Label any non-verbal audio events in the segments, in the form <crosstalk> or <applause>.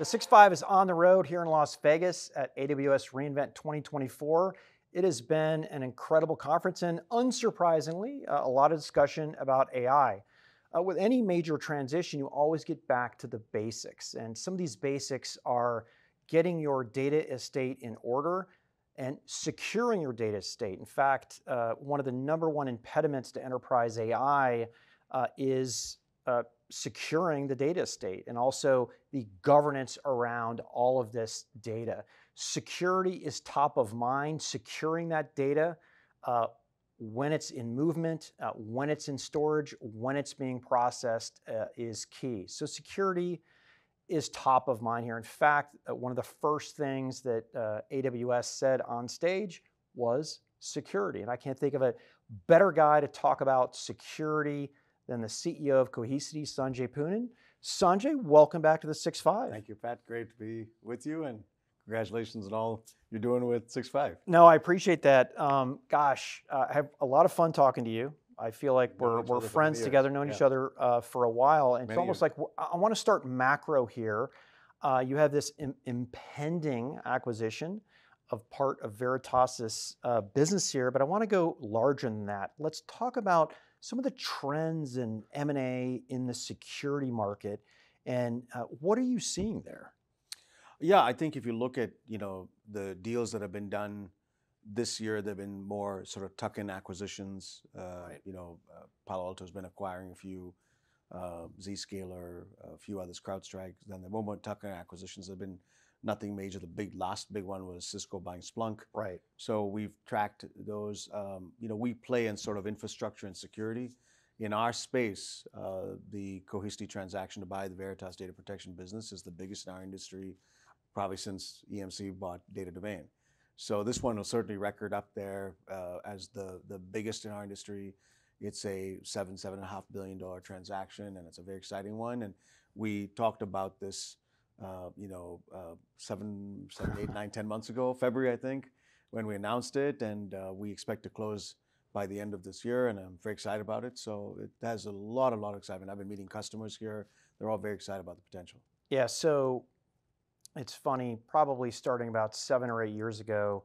The Six Five is on the road here in Las Vegas at AWS reInvent 2024. It has been an incredible conference and unsurprisingly, uh, a lot of discussion about AI. Uh, with any major transition, you always get back to the basics. And some of these basics are getting your data estate in order and securing your data estate. In fact, uh, one of the number one impediments to enterprise AI uh, is uh, securing the data estate and also the governance around all of this data. Security is top of mind. Securing that data uh, when it's in movement, uh, when it's in storage, when it's being processed uh, is key. So security is top of mind here. In fact, uh, one of the first things that uh, AWS said on stage was security. And I can't think of a better guy to talk about security than the CEO of Cohesity, Sanjay Poonen. Sanjay, welcome back to the Six Five. Thank you, Pat. Great to be with you and congratulations on all you're doing with Six Five. No, I appreciate that. Um, gosh, uh, I have a lot of fun talking to you. I feel like we're, we're friends together, known yeah. each other uh, for a while. And many it's almost years. like I want to start macro here. Uh, you have this Im- impending acquisition of part of Veritas's uh, business here, but I want to go larger than that. Let's talk about some of the trends in M&A in the security market, and uh, what are you seeing there? Yeah, I think if you look at you know the deals that have been done this year, there've been more sort of tuck-in acquisitions. Uh, right. You know, uh, Palo Alto's been acquiring a few, uh, Zscaler, a few others, CrowdStrike. Then the more tuck-in acquisitions have been nothing major. The big last big one was Cisco buying Splunk. Right. So we've tracked those. Um, you know, we play in sort of infrastructure and security. In our space, uh, the Cohesity transaction to buy the Veritas data protection business is the biggest in our industry, probably since EMC bought Data Domain. So this one will certainly record up there uh, as the the biggest in our industry. It's a seven seven and a half billion dollar transaction, and it's a very exciting one. And we talked about this uh, you know, uh, seven, seven, eight, nine, ten months ago, February, I think, when we announced it, and uh, we expect to close by the end of this year, and I'm very excited about it. So it has a lot, a lot of excitement. I've been meeting customers here; they're all very excited about the potential. Yeah. So it's funny. Probably starting about seven or eight years ago.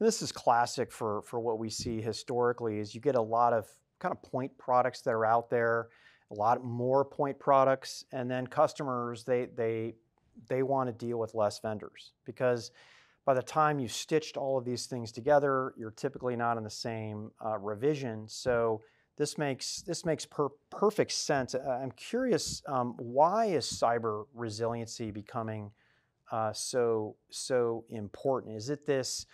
This is classic for for what we see historically. Is you get a lot of kind of point products that are out there a lot more point products and then customers they they they want to deal with less vendors because by the time you've stitched all of these things together, you're typically not in the same uh, revision. So this makes this makes per- perfect sense. I'm curious, um, why is cyber resiliency becoming uh, so so important? Is it this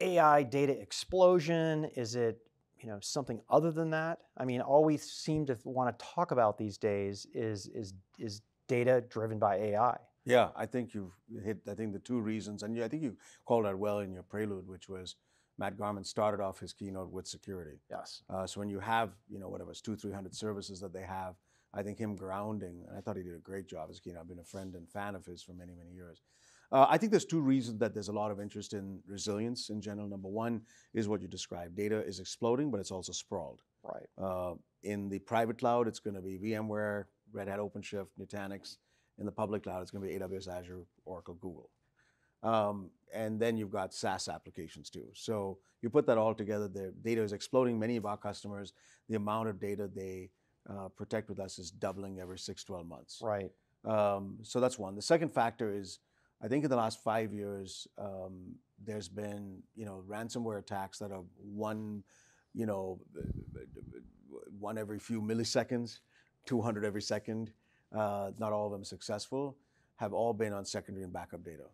AI data explosion? Is it you know something other than that? I mean, all we seem to want to talk about these days is is is data driven by AI. Yeah, I think you've hit, I think the two reasons, and I think you called out well in your prelude, which was Matt Garman started off his keynote with security. Yes. Uh, so when you have, you know, whatever, it's two, 300 services that they have, I think him grounding, and I thought he did a great job as keynote. I've been a friend and fan of his for many, many years. Uh, I think there's two reasons that there's a lot of interest in resilience in general. Number one is what you described. Data is exploding, but it's also sprawled. Right. Uh, in the private cloud, it's going to be VMware, Red Hat OpenShift, Nutanix. In the public cloud, it's going to be AWS, Azure, Oracle, Google. Um, and then you've got SaaS applications too. So you put that all together, the data is exploding. Many of our customers, the amount of data they uh, protect with us is doubling every six, 12 months. Right. Um, so that's one. The second factor is, I think in the last five years, um, there's been, you know, ransomware attacks that are one, you know, one every few milliseconds, 200 every second not all of them successful, have all been on secondary and backup data.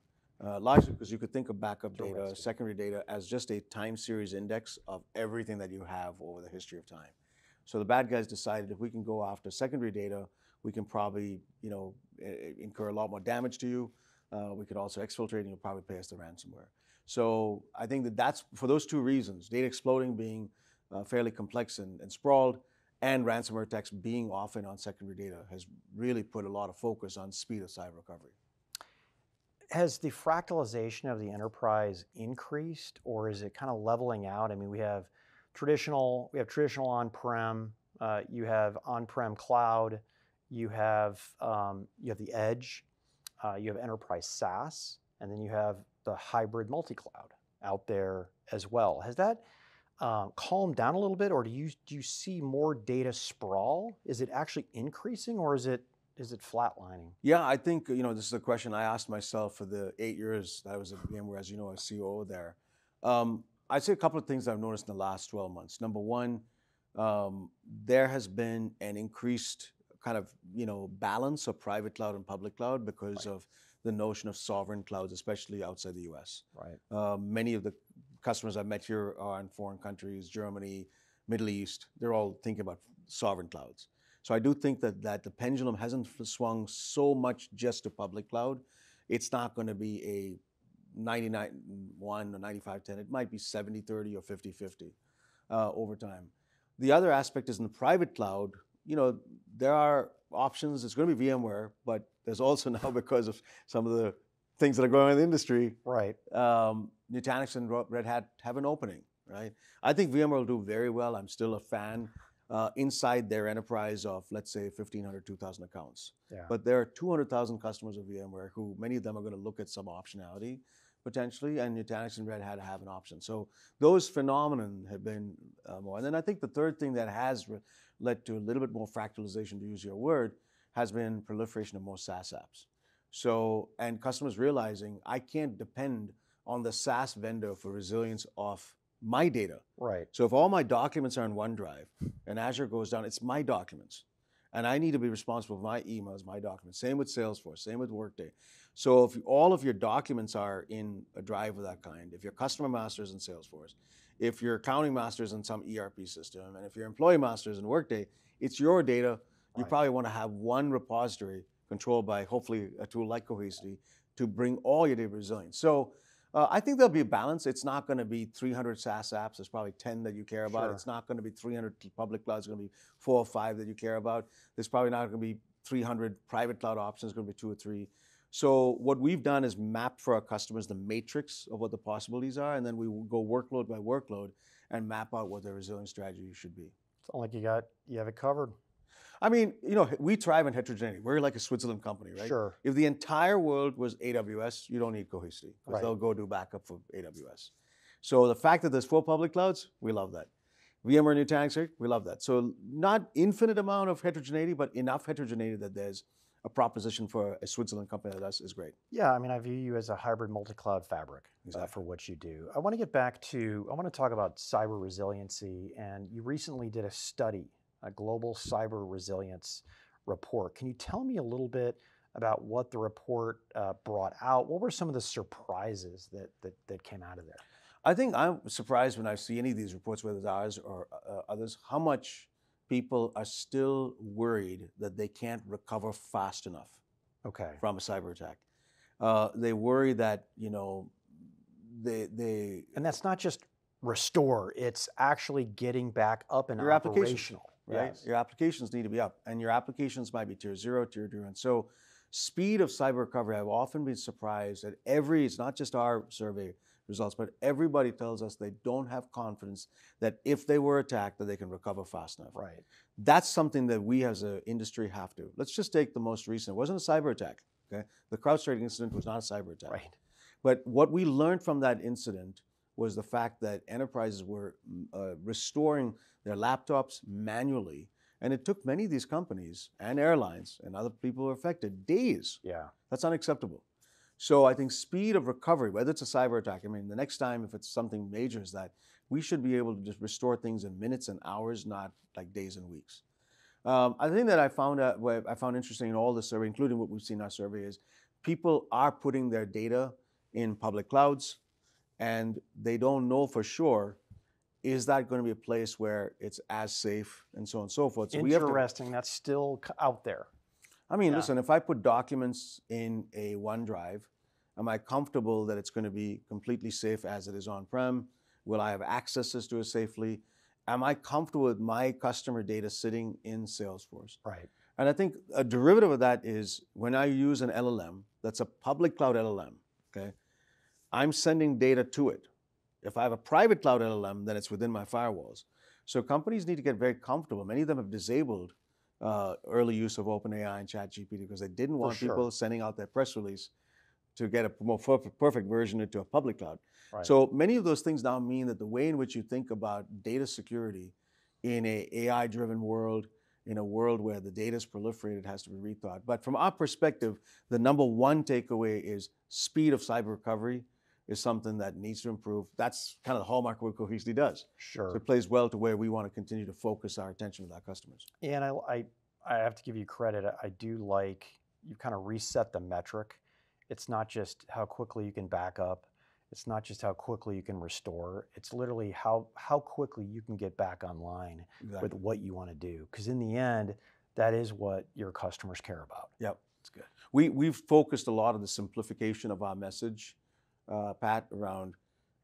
Uh, largely because you could think of backup data, secondary data, as just a time series index of everything that you have over the history of time. So the bad guys decided if we can go after secondary data, we can probably, you know, incur a lot more damage to you. Uh, we could also exfiltrate, and you'll probably pay us the ransomware. So I think that that's for those two reasons: data exploding, being uh, fairly complex and, and sprawled, and ransomware attacks being often on secondary data has really put a lot of focus on speed of cyber recovery. Has the fractalization of the enterprise increased, or is it kind of leveling out? I mean, we have traditional, we have traditional on-prem, uh, you have on-prem cloud, you have um, you have the edge. uh, you have enterprise SaaS, and then you have the hybrid multi-cloud out there as well. Has that um, calmed down a little bit, or do you do you see more data sprawl? Is it actually increasing, or is it is it flatlining? Yeah, I think you know this is a question I asked myself for the eight years that I was at VMware, as you know, as COO there. Um, I'd say a couple of things I've noticed in the last 12 months. Number one, um, there has been an increased kind of you know balance of private cloud and public cloud because Right. of the notion of sovereign clouds, especially outside the U.S. Right. Um, many of the customers I've met here are in foreign countries, Germany, Middle East. They're all thinking about sovereign clouds. So I do think that, that the pendulum hasn't swung so much just to public cloud. It's not going to be a 99 1 or 95 10. It might be 70 30 or 50 50 uh, over time. The other aspect is in the private cloud, you know, there are options. It's going to be VMware, but there's also <laughs> now, because of some of the things that are going on in the industry, Right. um, Nutanix and Red Hat have an opening, right? I think VMware will do very well. I'm still a fan uh, inside their enterprise of, let's say, 1,500, 2,000 accounts. Yeah. But there are 200,000 customers of VMware who, many of them are going to look at some optionality potentially, and Nutanix and Red Hat have an option. So those phenomenon have been uh, more. And then I think the third thing that has led to a little bit more fractalization, to use your word, has been proliferation of more SaaS apps. So, and customers realizing I can't depend on the SaaS vendor for resilience of my data. right. So if all my documents are in OneDrive and Azure goes down, it's my documents. And I need to be responsible for my emails, my documents. Same with Salesforce, same with Workday. So if all of your documents are in a drive of that kind, if your customer master is in Salesforce, if your accounting master is in some ERP system, and if your employee master is in Workday, it's your data. You Right. probably want to have one repository controlled by hopefully a tool like Cohesity to bring all your data resilience. So uh, I think there'll be a balance. It's not going to be 300 SaaS apps. There's probably 10 that you care about. Sure. It's not going to be 300 public clouds. It's going to be four or five that you care about. There's probably not going to be 300 private cloud options. It's going to be two or three. So what we've done is mapped for our customers the matrix of what the possibilities are, and then we will go workload by workload and map out what their resilience strategy should be. It's not like you got you have it covered. I mean, you know, we thrive in heterogeneity. We're like a Switzerland company, right? Sure. If the entire world was AWS, you don't need Cohesity because Right. they'll go do backup for AWS. So the fact that there's four public clouds, we love that. VMware Nutanix, right? we love that. So not infinite amount of heterogeneity, but enough heterogeneity that there's a proposition for a Switzerland company like us is great. Yeah, I mean, I view you as a hybrid multi-cloud fabric uh, Exactly. for what you do. I want to get back to, I want to talk about cyber resiliency, and you recently did a study, a global cyber resilience report. Can you tell me a little bit about what the report uh, brought out? What were some of the surprises that that, that came out of there? I think I'm surprised when I see any of these reports, whether it's ours or uh, others, how much people are still worried that they can't recover fast enough. Okay. from a cyber attack. Uh, they worry that you know they they And that's not just restore; it's actually getting back up and Your operational. Right Yes. your applications need to be up, and your applications might be tier zero, tier two, and so speed of cyber recovery. I've often been surprised at every. It's not just our survey results, but everybody tells us they don't have confidence that if they were attacked, that they can recover fast enough. Right. That's something that we as an industry have to. Let's just take the most recent. It wasn't a cyber attack. Okay, the CrowdStrike incident was not a cyber attack. Right. But what we learned from that incident was the fact that enterprises were mm, uh, restoring their laptops manually. And it took many of these companies and airlines and other people who were affected days. Yeah. That's unacceptable. So I think speed of recovery, whether it's a cyber attack, I mean, the next time if it's something major is that we should be able to just restore things in minutes and hours, not like days and weeks. Um, I think that I found out, what I found interesting in all the survey, including what we've seen in our survey, is people are putting their data in public clouds, and they don't know for sure is that going to be a place where it's as safe and so on and so forth. So we have to Interesting. That's still out there. I mean, Yeah. listen, if I put documents in a OneDrive, am I comfortable that it's going to be completely safe as it is on prem? Will I have accesses to it safely? Am I comfortable with my customer data sitting in Salesforce? Right. And I think a derivative of that is when I use an LLM that's a public cloud LLM, okay, I'm sending data to it. If I have a private cloud LLM, then it's within my firewalls. So companies need to get very comfortable. Many of them have disabled uh, early use of OpenAI and ChatGPT because they didn't want sure. people sending out their press release to get a more perfect, version into a public cloud. Right. So many of those things now mean that the way in which you think about data security in a AI-driven world, in a world where the data is proliferated, has to be rethought. But from our perspective, the number one takeaway is speed of cyber recovery is something that needs to improve. That's kind of the hallmark of what Cohesity does. sure. So it plays well to where we want to continue to focus our attention with our customers. And I, I, I have to give you credit. I- do like you kind of reset the metric. It's not just how quickly you can back up. It's not just how quickly you can restore. It's literally how how quickly you can get back online Exactly. with what you want to do. Because in the end, that is what your customers care about. Yep, it's good. We we've focused a lot of the simplification of our message, uh, Pat, around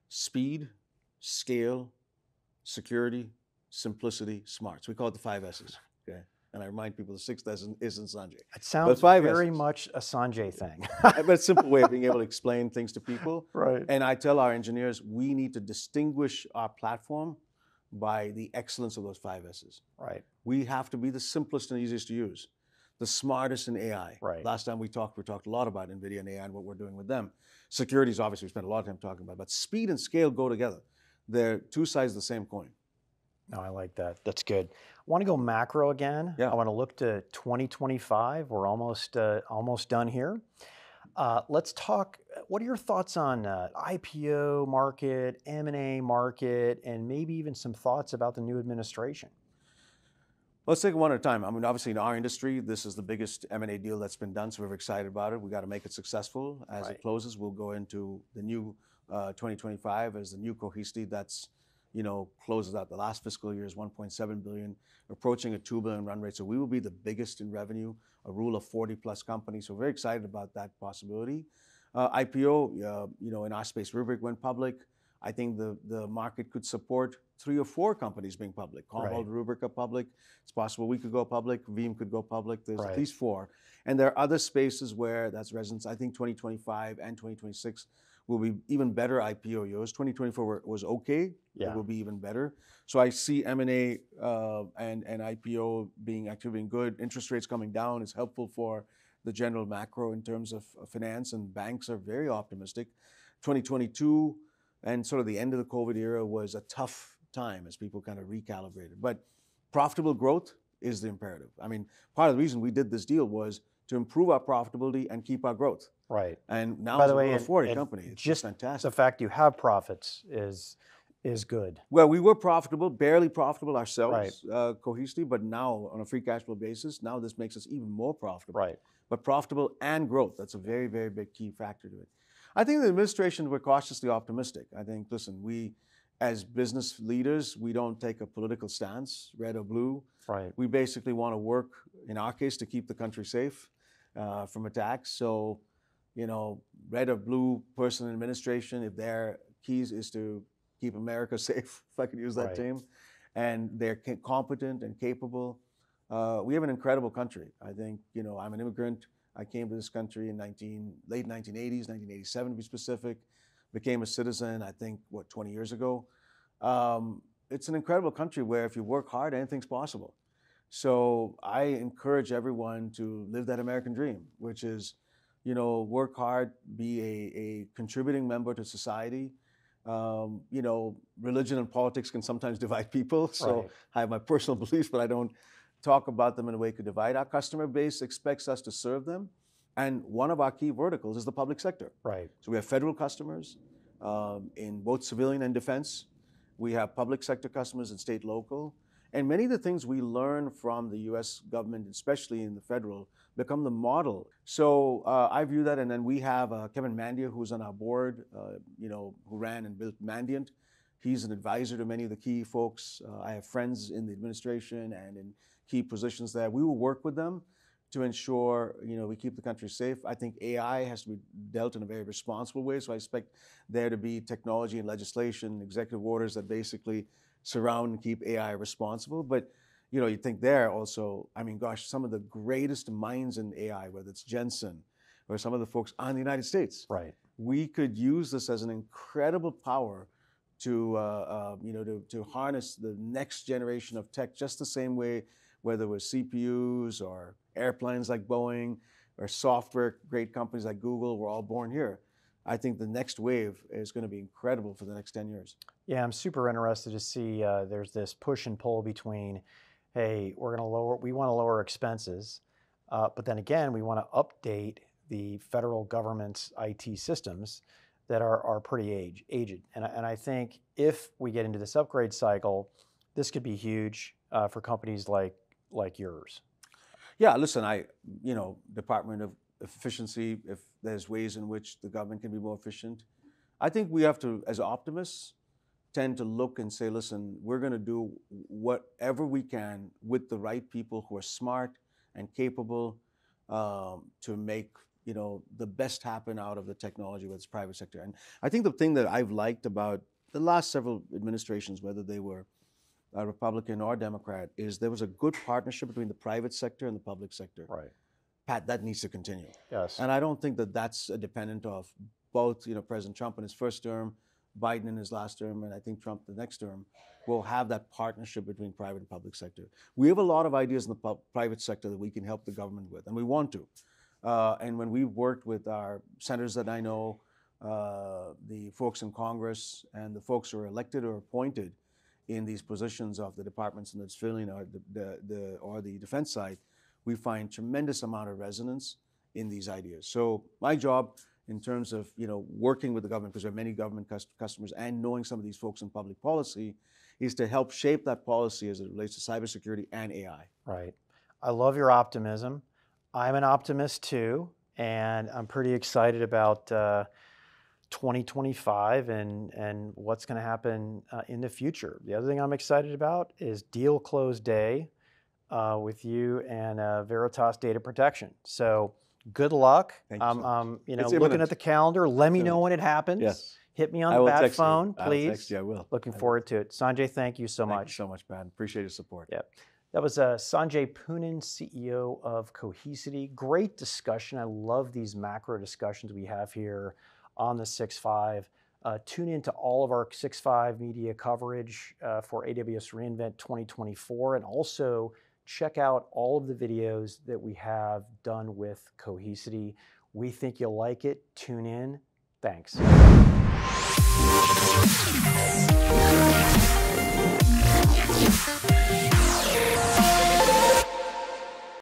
speed, scale, security, simplicity, smarts. We call it the five S's. Okay, and I remind people the sixth S isn't Sanjay, It sounds five very S's. much a Sanjay thing. but <laughs> a simple way of being able to explain things to people. <laughs> right. And I tell our engineers we need to distinguish our platform by the excellence of those five S's. Right. We have to be the simplest and easiest to use, the smartest in AI. Right. Last time we talked, we talked a lot about NVIDIA and AI and what we're doing with them. Security is obviously we spent a lot of time talking about, but speed and scale go together. They're two sides of the same coin. No, I like that. That's good. I want to go macro again. Yeah. I want to look to 2025. We're almost uh, almost done here. Uh, let's talk. What are your thoughts on uh, IPO market, M and A market, and maybe even some thoughts about the new administration? Let's take it one at a time. I mean, obviously in our industry, this is the biggest M&A deal that's been done, so we're excited about it. We got to make it successful. As Right. it closes, we'll go into the new uh, 2025 as the new Cohesity that's, you know, closes out the last fiscal year is 1.7 billion, approaching a 2 billion run rate. So we will be the biggest in revenue, a rule of 40 plus company. So very excited about that possibility. Uh, IPO, uh, you know, in our space, Rubrik went public. I think the, the market could support three or four companies being public. Commvault, Rubrik are public. It's possible we could go public. Veeam could go public. There's Right. at least four. And there are other spaces where that's resonance. I think 2025 and 2026 will be even better IPO years. 2024 were- was okay. Yeah. It will be even better. So I see M&A uh, and, and IPO being activity being good. Interest rates coming down is helpful for the general macro in terms of uh, finance, and banks are very optimistic. 2022 and sort of the end of the COVID era was a tough time as people kind of recalibrated. But profitable growth is the imperative. I mean, part of the reason we did this deal was to improve our profitability and keep our growth. Right. And now By the a way, of and- 40 and company, it's just fantastic. The fact you have profits is is good. Well, we were profitable, barely profitable ourselves, Right. uh, Cohesity, but now on a free cash flow basis, now this makes us even more profitable. Right. But profitable and growth, that's a very, very big key factor to it. I think the administration, we're cautiously optimistic. I think, listen, we, as business leaders, we don't take a political stance, red or blue. Right. We basically want to work, in our case, to keep the country safe uh, from attacks. So, you know, red or blue person in administration, if their keys is to keep America <laughs> safe, if I could use that Right. term, and they're competent and capable, uh, we have an incredible country. I think, you know, I'm an immigrant. I came to this country in 19, late 1980s, 1987 to be specific. Became a citizen, I think, what, 20 years ago. Um, it's an incredible country where if you work hard, anything's possible. So I encourage everyone to live that American dream, which is, you know, work hard, be a, a contributing member to society. Um, you know, religion and politics can sometimes <laughs> divide people. So Right. I have my personal <laughs> beliefs, but I don't talk about them in a way to divide. Our customer base expects us to serve them. And one of our key verticals is the public sector. Right. So we have federal customers um, in both civilian and defense. We have public sector customers in state, local. And many of the things we learn from the US government, especially in the federal, become the model. So uh, I view that, and then we have uh, Kevin Mandia, who's on our board, uh, you know, who ran and built Mandiant. He's an advisor to many of the key folks. Uh, I have friends in the administration and in key positions there. We will work with them to ensure you know we keep the country safe. I think AI has to be dealt in a very responsible way. So I expect there to be technology and legislation, executive orders that basically surround and keep AI responsible. But you know, you think there also, I mean, gosh, some of the greatest minds in AI, whether it's Jensen or some of the folks on the United States, Right. we could use this as an incredible power to uh, uh, you know to, to harness the next generation of tech just the same way whether it was CPUs or airplanes like Boeing or software great companies like Google were all born here. I think the next wave is going to be incredible for the next 10 years. Yeah, I'm super interested to see uh, there's this push and pull between, hey, we're going to lower, we want to lower expenses, uh, but then again, we want to update the federal government's IT systems that are, are pretty age, aged. And, and I think if we get into this upgrade cycle, this could be huge uh, for companies like, like yours. Yeah, listen, I, you know, Department of Efficiency, if there's ways in which the government can be more efficient. I think we have to, as optimists, tend to look and say, listen, we're going to do whatever we can with the right people who are smart and capable um, to make you know the best happen out of the technology with its private sector. And I think the thing that I've liked about the last several administrations, whether they were a Republican or Democrat, is there was a good partnership between the private sector and the public sector. Right. Pat, that needs to continue. Yes. And I don't think that that's a dependent of both, you know, President Trump in his first term, Biden in his last term, and I think Trump the next term will have that partnership between private and public sector. We have a lot of ideas in the private sector that we can help the government with, and we want to. Uh, and when we've worked with our senators that I know, uh, the folks in Congress, and the folks who are elected or appointed in these positions of the departments in the civilian or the, the, the, or the defense side, we find tremendous amount of resonance in these ideas. So my job in terms of you know working with the government, because there are many government customers, and knowing some of these folks in public policy, is to help shape that policy as it relates to cybersecurity and AI. Right. I love your optimism. I'm an optimist too, and I'm pretty excited about uh, 2025 and and what's going to happen uh, in the future. The other thing I'm excited about is deal close day uh, with you and uh, Veritas Data Protection. So good luck. Thank you. Um, so um, you know, looking imminent. at the calendar, let me know when it happens. Yes. Hit me on I the bat phone, you. please. I will text you. I will. Looking I forward to it. Sanjay, thank you so thank much. You so much, man. Appreciate your support. Yeah. That was uh, Sanjay Poonen, CEO of Cohesity. Great discussion. I love these macro discussions we have here on the Six Five. Uh, tune into all of our Six Five media coverage uh, for AWS reInvent 2024 and also check out all of the videos that we have done with Cohesity. We think you'll like it. Tune in. Thanks.